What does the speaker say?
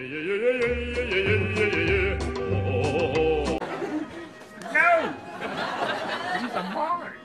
No! He's a monarch.